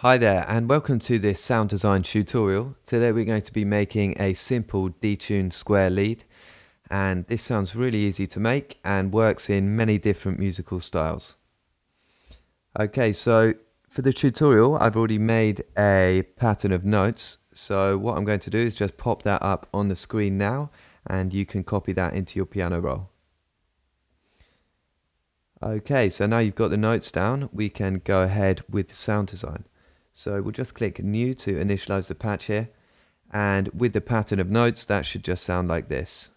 Hi there and welcome to this sound design tutorial. Today we're going to be making a simple detuned square lead and this sounds really easy to make and works in many different musical styles. Okay so for the tutorial I've already made a pattern of notes so what I'm going to do is just pop that up on the screen now and you can copy that into your piano roll. Okay, so now you've got the notes down, we can go ahead with sound design. So we'll just click new to initialize the patch here. And with the pattern of notes, that should just sound like this.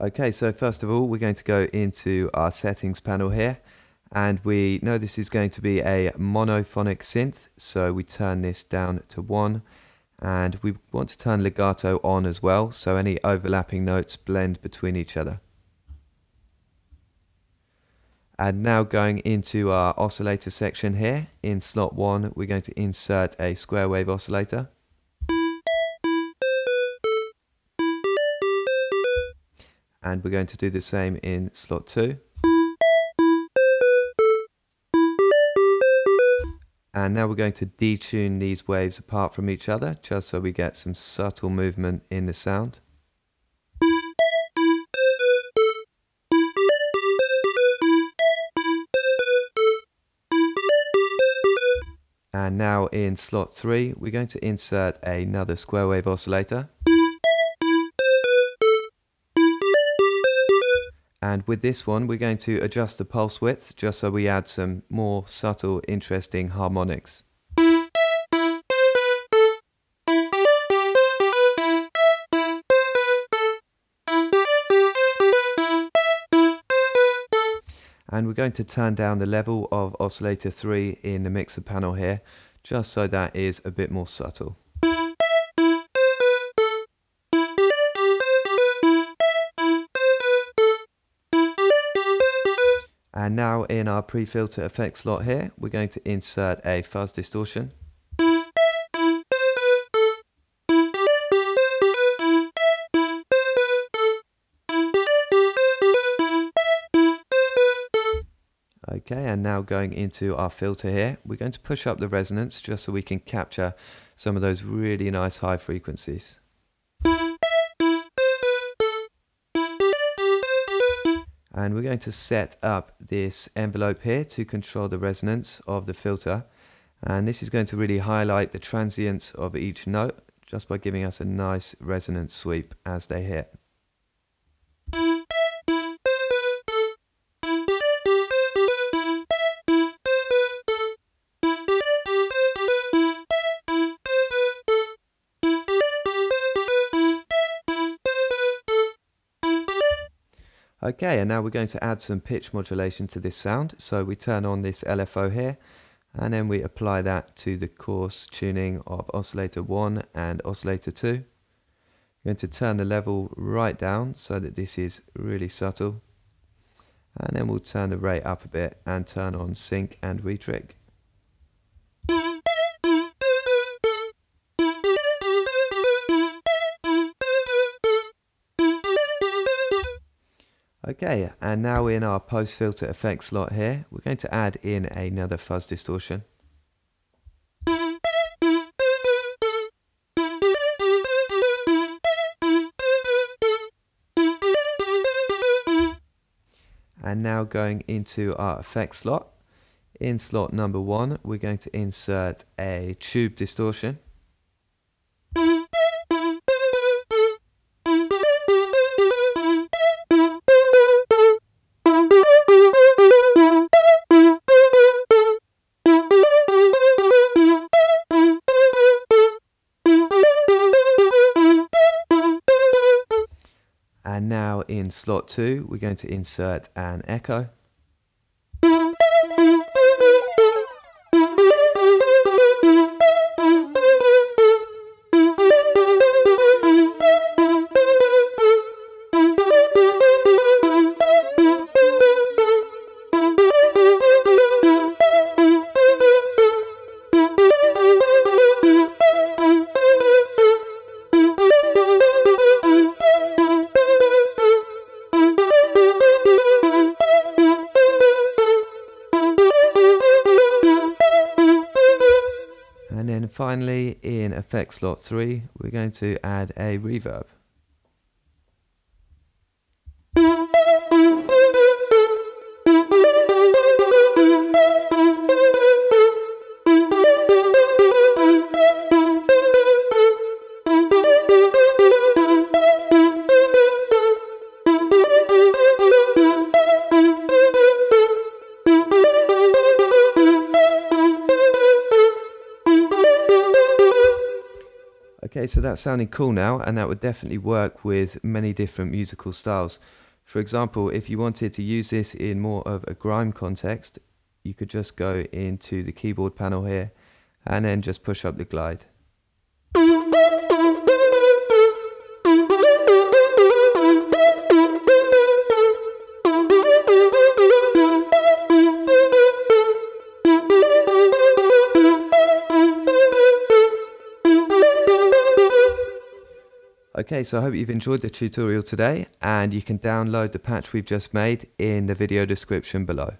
Okay, so first of all, we're going to go into our settings panel here. And we know this is going to be a monophonic synth, so we turn this down to 1 and we want to turn legato on as well so any overlapping notes blend between each other. And now going into our oscillator section here, in slot 1 we're going to insert a square wave oscillator. And we're going to do the same in slot 2. And now we're going to detune these waves apart from each other, just so we get some subtle movement in the sound. And now in slot 3, we're going to insert another square wave oscillator. And with this one, we're going to adjust the pulse width just so we add some more subtle, interesting harmonics. And we're going to turn down the level of oscillator 3 in the mixer panel here, just so that is a bit more subtle. And now in our pre-filter effect slot here, we're going to insert a fuzz distortion. Okay, and now going into our filter here, we're going to push up the resonance just so we can capture some of those really nice high frequencies. And we're going to set up this envelope here to control the resonance of the filter and this is going to really highlight the transients of each note just by giving us a nice resonance sweep as they hit. Okay, and now we're going to add some pitch modulation to this sound. So we turn on this LFO here, and then we apply that to the coarse tuning of oscillator 1 and oscillator 2. I'm going to turn the level right down so that this is really subtle. And then we'll turn the rate up a bit and turn on sync and retrig. Okay, and now in our post filter effect slot here, we're going to add in another fuzz distortion. And now going into our effect slot, in slot number one, we're going to insert a tube distortion. Slot 2, we're going to insert an echo. Then finally in effect slot 3 we're going to add a reverb. Okay, so that's sounding cool now, and that would definitely work with many different musical styles. For example, if you wanted to use this in more of a grime context, you could just go into the keyboard panel here and then just push up the glide. Okay, so I hope you've enjoyed the tutorial today and you can download the patch we've just made in the video description below.